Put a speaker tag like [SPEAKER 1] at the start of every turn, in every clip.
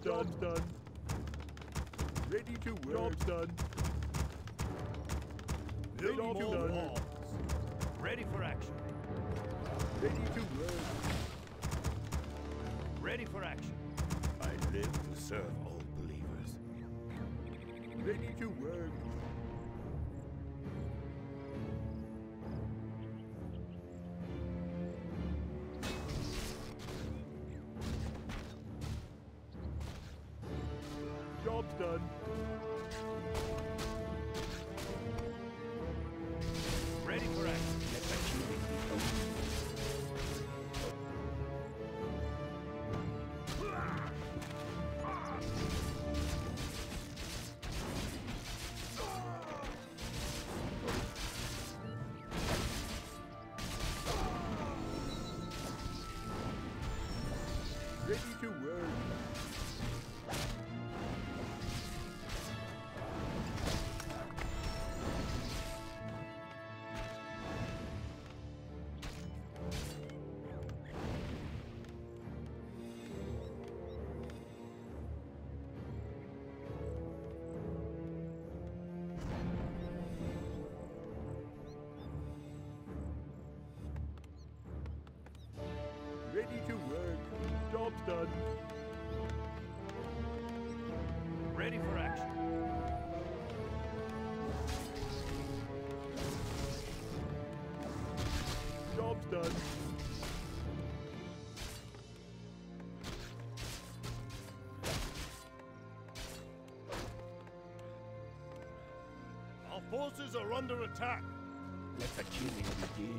[SPEAKER 1] done. Job's done. Ready to work. Job's done.
[SPEAKER 2] Build
[SPEAKER 1] Job's
[SPEAKER 2] more
[SPEAKER 1] done.
[SPEAKER 2] walls. Ready for action.
[SPEAKER 1] Ready to work.
[SPEAKER 2] Ready for action.
[SPEAKER 3] I live to serve all believers.
[SPEAKER 1] Ready to work. Job's done.
[SPEAKER 2] Ready for action.
[SPEAKER 1] Job's done.
[SPEAKER 2] Our forces are under attack.
[SPEAKER 3] Let the killing begin.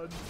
[SPEAKER 1] Job's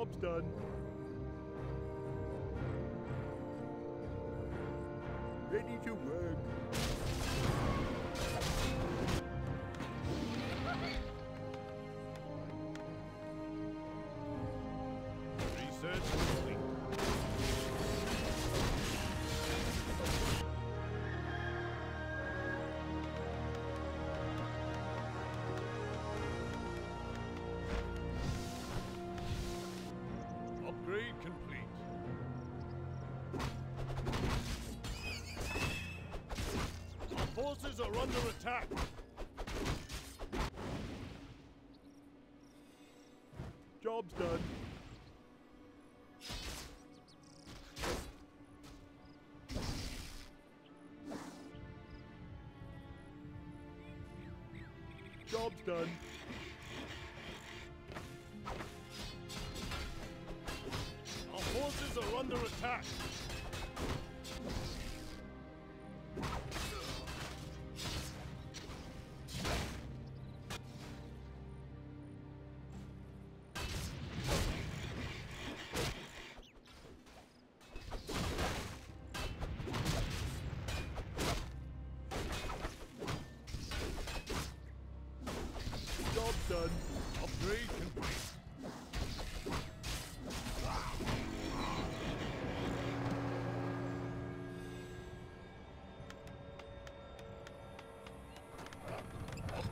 [SPEAKER 1] Job's done. Ready to work.
[SPEAKER 2] Are under attack.
[SPEAKER 1] Job's done. Job's done.
[SPEAKER 2] Our forces are under attack.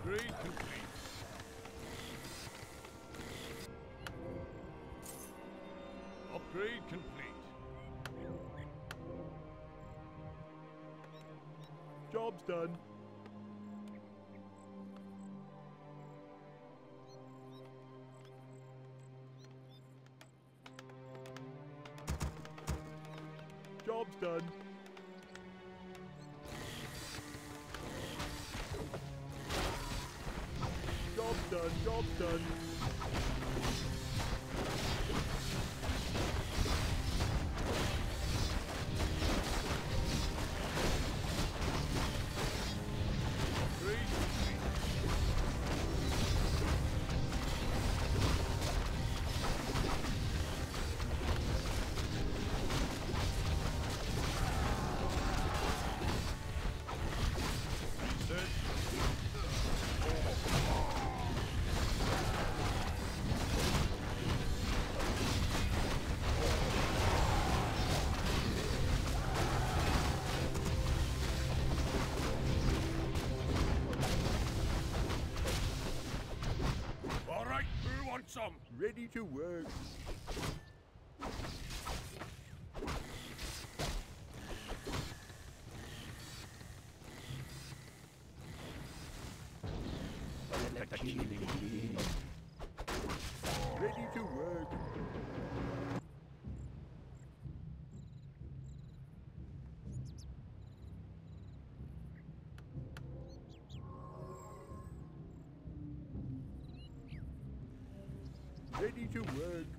[SPEAKER 2] Upgrade complete. Upgrade complete.
[SPEAKER 1] Job's done. Job's done. Done. Job's done.
[SPEAKER 3] Some?
[SPEAKER 1] Ready to work. Ready to work.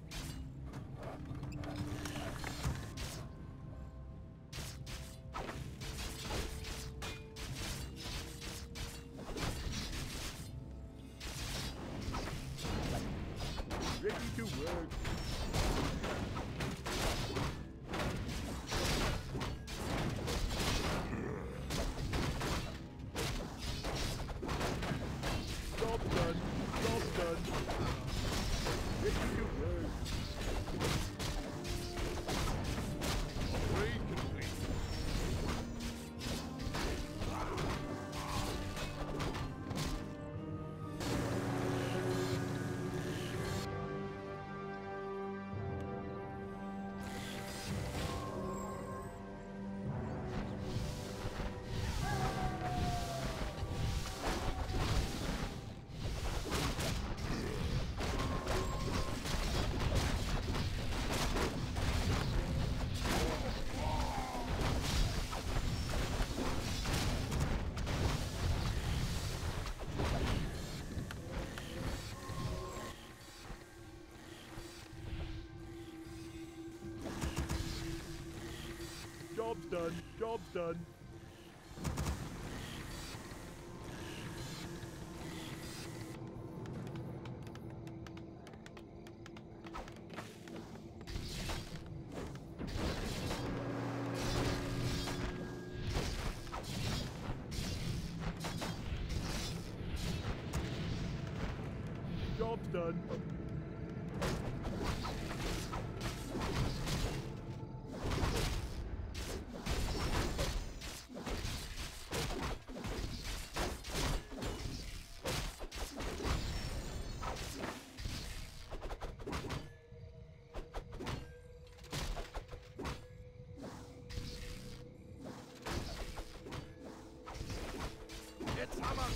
[SPEAKER 1] Done. Job's done.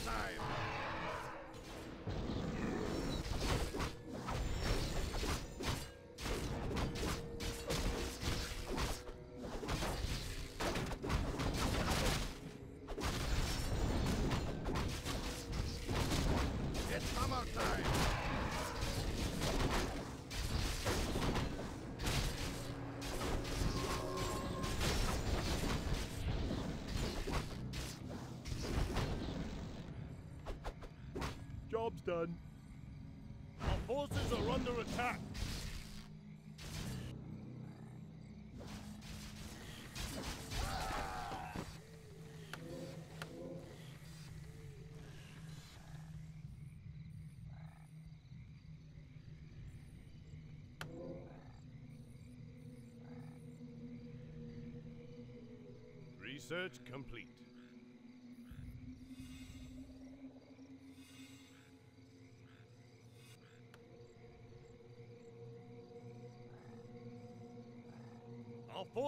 [SPEAKER 3] Time!
[SPEAKER 1] Done.
[SPEAKER 2] Our forces are under attack. Research complete.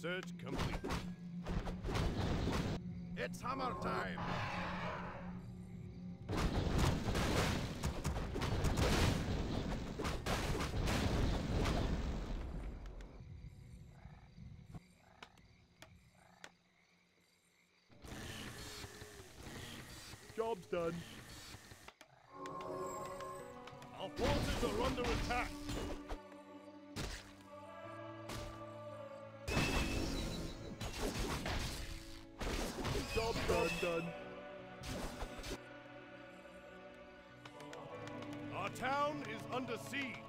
[SPEAKER 2] Research complete.
[SPEAKER 3] It's hammer time!
[SPEAKER 1] Job's done.
[SPEAKER 2] Our forces are under attack. Under siege.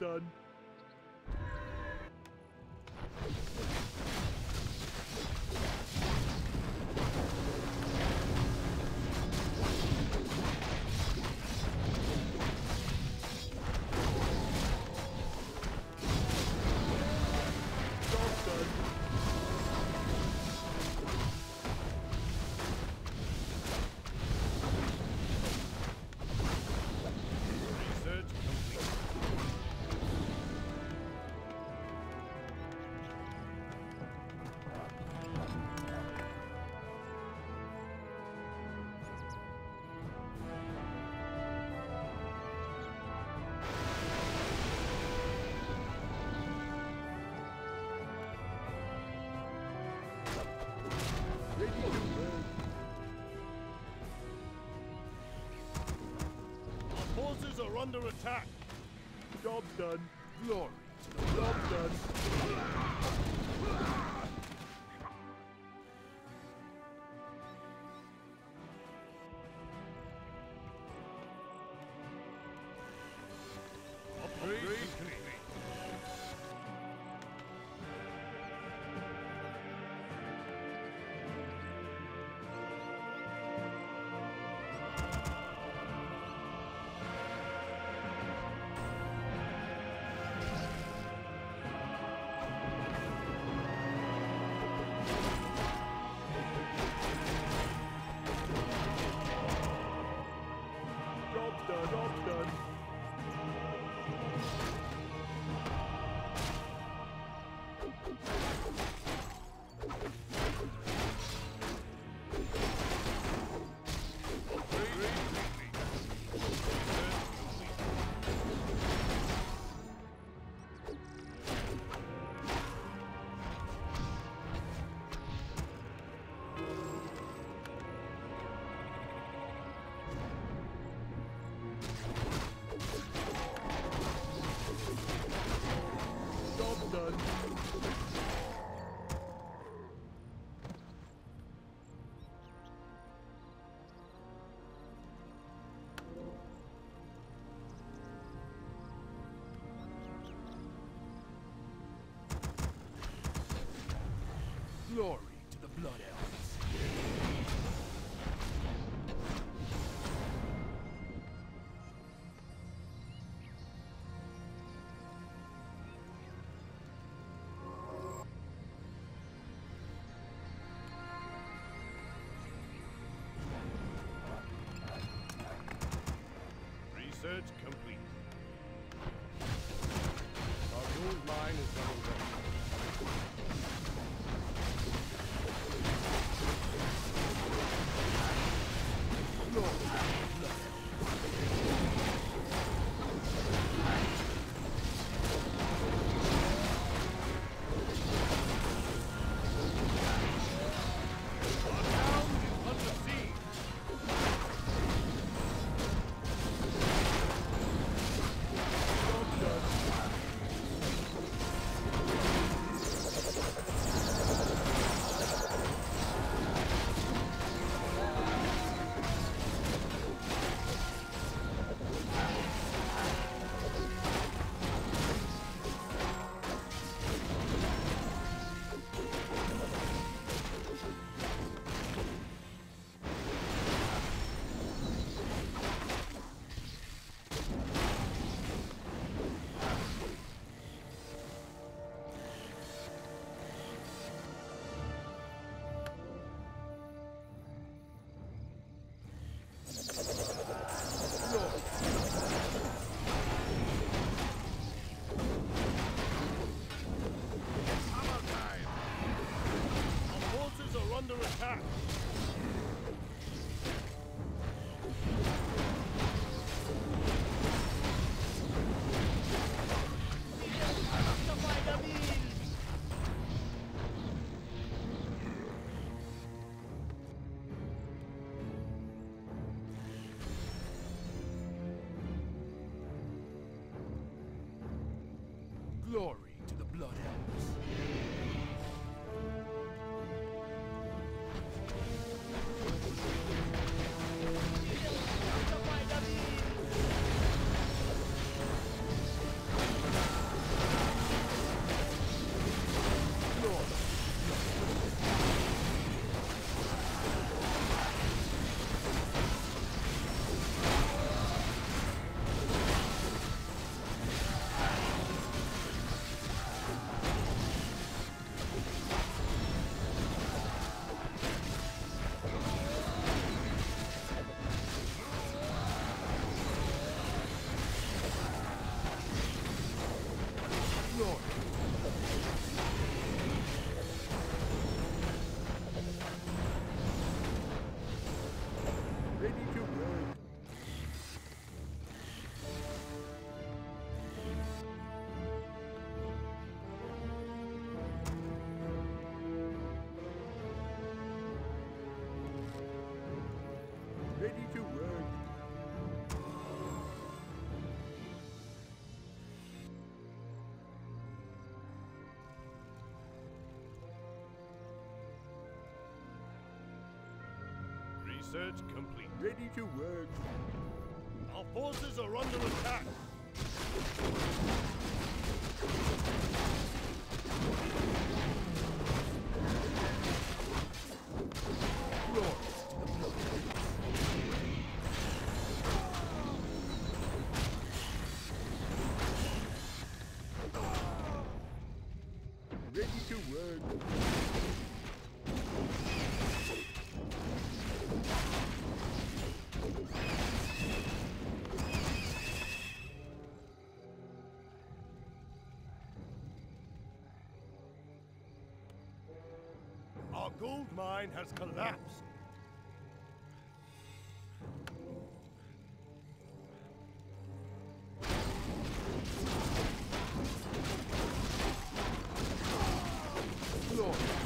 [SPEAKER 1] Done.
[SPEAKER 2] Under attack.
[SPEAKER 1] Job's done.
[SPEAKER 3] Glory!
[SPEAKER 1] Job's done.
[SPEAKER 2] Research complete. Ready
[SPEAKER 3] to
[SPEAKER 1] work.
[SPEAKER 2] Our forces are under attack. gold mine has collapsed.
[SPEAKER 3] Lord.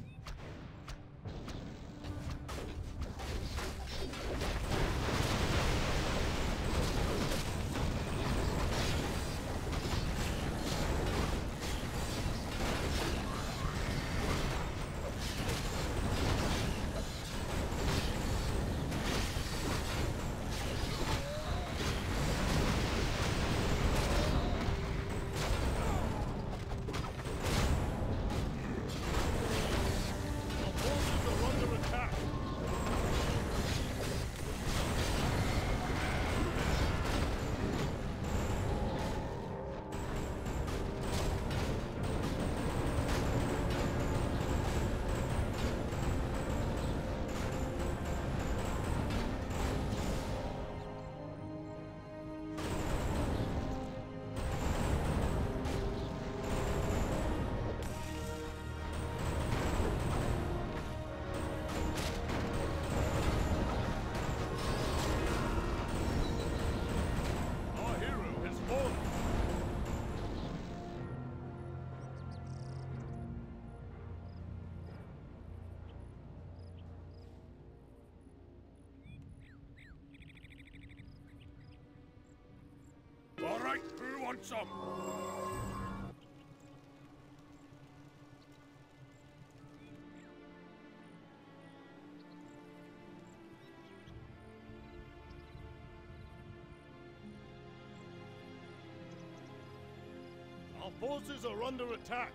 [SPEAKER 3] Wants some?
[SPEAKER 2] Our forces are under attack.